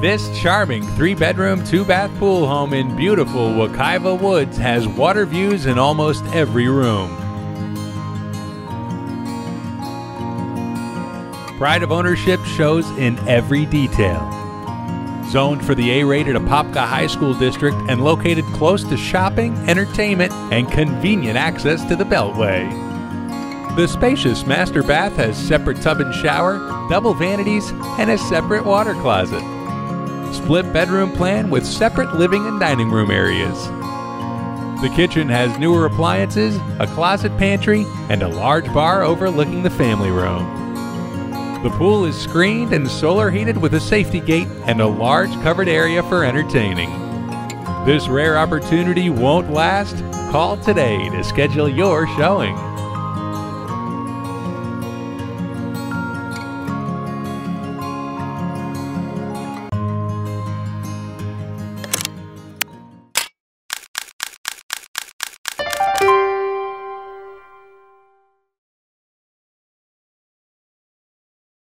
This charming three bedroom, two bath pool home in beautiful Wekiva Woods has water views in almost every room. Pride of ownership shows in every detail. Zoned for the A rated Apopka High School District and located close to shopping, entertainment, and convenient access to the Beltway. The spacious master bath has separate tub and shower, double vanities, and a separate water closet. Split bedroom plan with separate living and dining room areas. The kitchen has newer appliances, a closet pantry, and a large bar overlooking the family room. The pool is screened and solar heated with a safety gate and a large covered area for entertaining. This rare opportunity won't last. Call today to schedule your showing.